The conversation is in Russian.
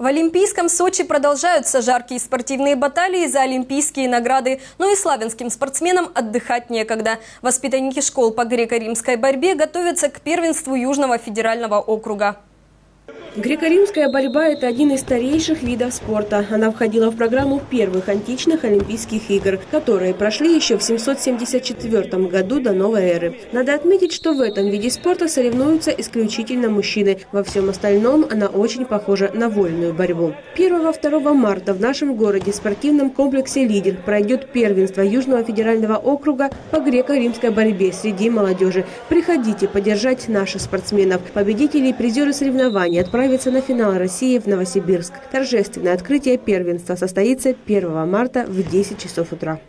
В Олимпийском Сочи продолжаются жаркие спортивные баталии за олимпийские награды, но и славянским спортсменам отдыхать некогда. Воспитанники школ по греко-римской борьбе готовятся к первенству Южного федерального округа. Греко-римская борьба – это один из старейших видов спорта. Она входила в программу первых античных Олимпийских игр, которые прошли еще в 774 году до новой эры. Надо отметить, что в этом виде спорта соревнуются исключительно мужчины. Во всем остальном она очень похожа на вольную борьбу. 1-2 марта в нашем городе в спортивном комплексе «Лидер» пройдет первенство Южного федерального округа по греко-римской борьбе среди молодежи. Приходите поддержать наших спортсменов. Победители и призеры соревнований отправляются отправится на финал России в Новосибирск. Торжественное открытие первенства состоится 1 марта в 10 часов утра.